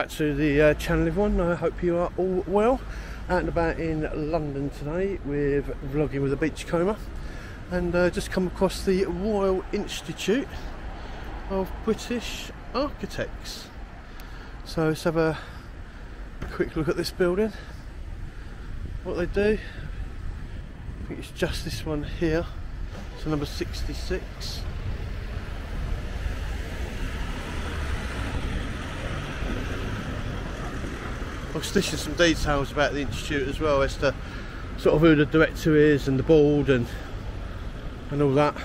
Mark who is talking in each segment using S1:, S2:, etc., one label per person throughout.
S1: back to the uh, channel everyone. I hope you are all well. Out and about in London today with vlogging with a beachcomber and uh, just come across the Royal Institute of British Architects. So let's have a quick look at this building. What they do. I think it's just this one here. So number 66. I'll stitch in some details about the institute as well as to sort of who the director is and the board and and all that.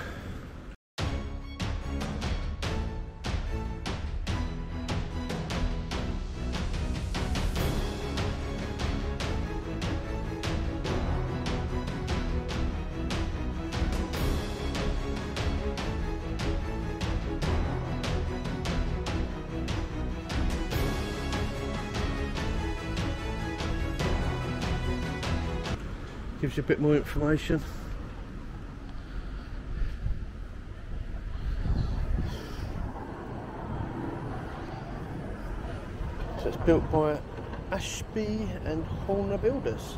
S1: Gives you a bit more information. So it's built by Ashby and Horner Builders.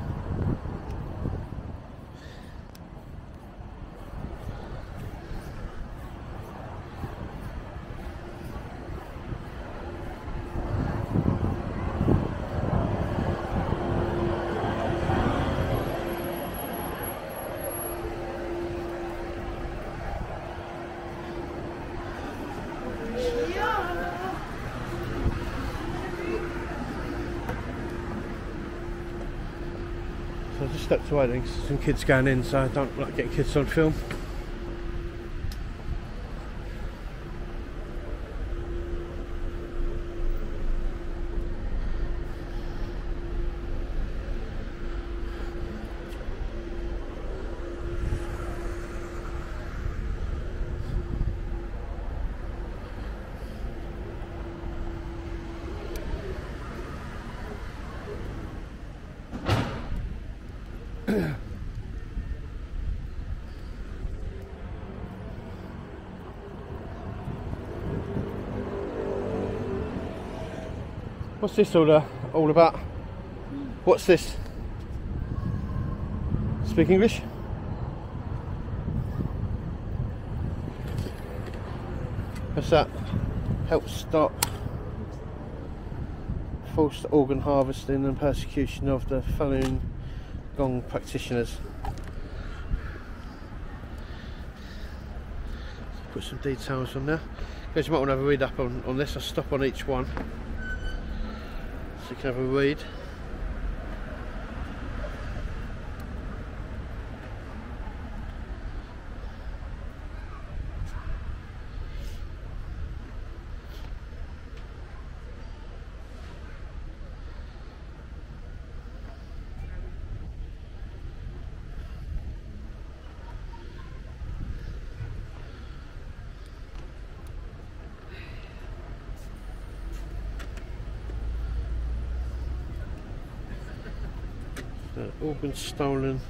S1: Stepped away then some kids going in so I don't like getting kids on film. What's this all, uh, all about? What's this? Speak English? What's that? Help stop forced organ harvesting and persecution of the Falun Practitioners. Put some details on there. Guys, you might want to have a read up on, on this. I'll stop on each one so you can have a read. The organs stolen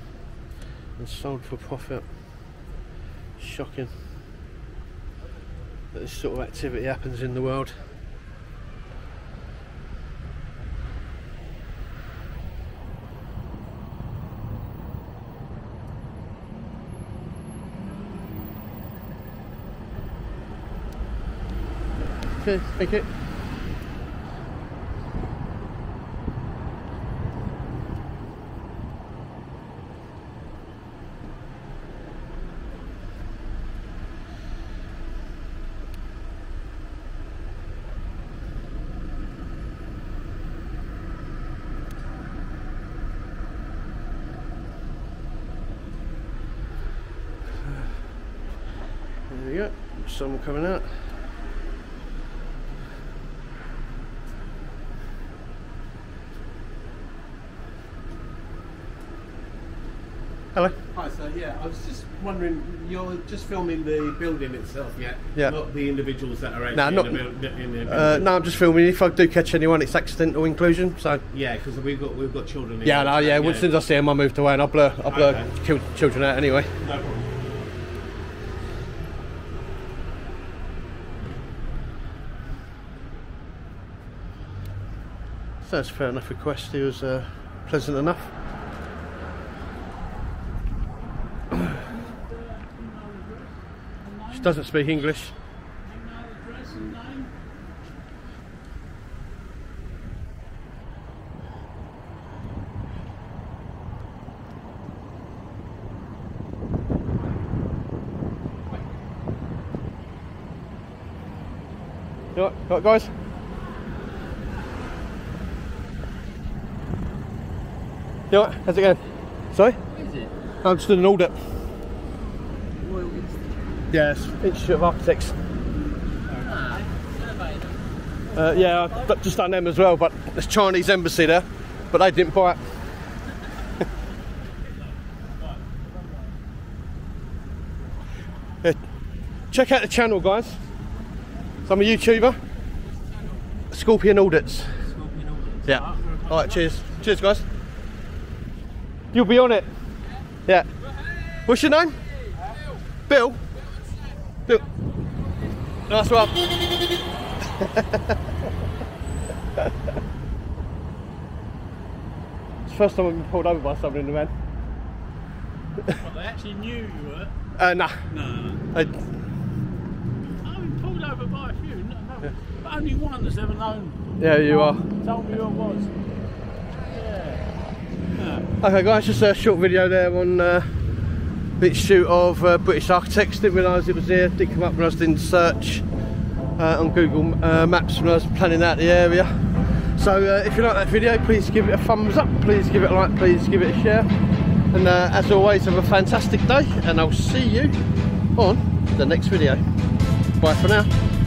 S1: and sold for profit. Shocking that this sort of activity happens in the world. Okay, thank you. There we sun coming out. Hello.
S2: Hi, sir. Yeah, I was just wondering, you're just filming the building itself, yeah?
S1: Yeah.
S2: Not the individuals that are actually
S1: No, not-
S2: in the, buil- in the building.
S1: Uh, no, I'm just filming. If I do catch anyone, it's accidental inclusion. So
S2: Yeah, because we've got we've got children.
S1: yeah, no, yeah. Once since I see them, I moved away and I blur, I blur
S2: Okay.
S1: children out anyway.
S2: No problem.
S1: That's fair enough request. He was uh, pleasant enough. She doesn't speak English. You right, guys? You? How's it going? Sorry?
S2: Is it?
S1: I'm just doing an audit.
S2: Royal Institute.
S1: Yes, Institute of Architects.
S2: Ah.
S1: Uh, yeah, I've just done them as well, but there's Chinese embassy there, but they didn't buy it. Yeah, Check out the channel, guys. So I'm a YouTuber. Scorpion Audits. Yeah. All right. Cheers. Cheers, guys. You'll be on it. Yeah. What's your name? Bill. Bill. Nice one. It's the first time I've been pulled over by someone in the van.
S3: Well, they actually knew you were.
S1: Uh, nah.
S3: No, no.
S1: I,
S3: I've been pulled over by a few. No, no. But only one has ever known.
S1: yeah, you are.
S3: Told me who I was.
S1: Okay, guys, just a short video there on uh, bit shoot of uh, British Architects. Didn't realise it was here. Didn't come up when I was doing search uh, on Google uh, Maps when I was planning out the area. So, uh, if you like that video, please give it a thumbs up. Please give it a like. Please give it a share. And uh, as always, have a fantastic day. And I'll see you on the next video. Bye for now.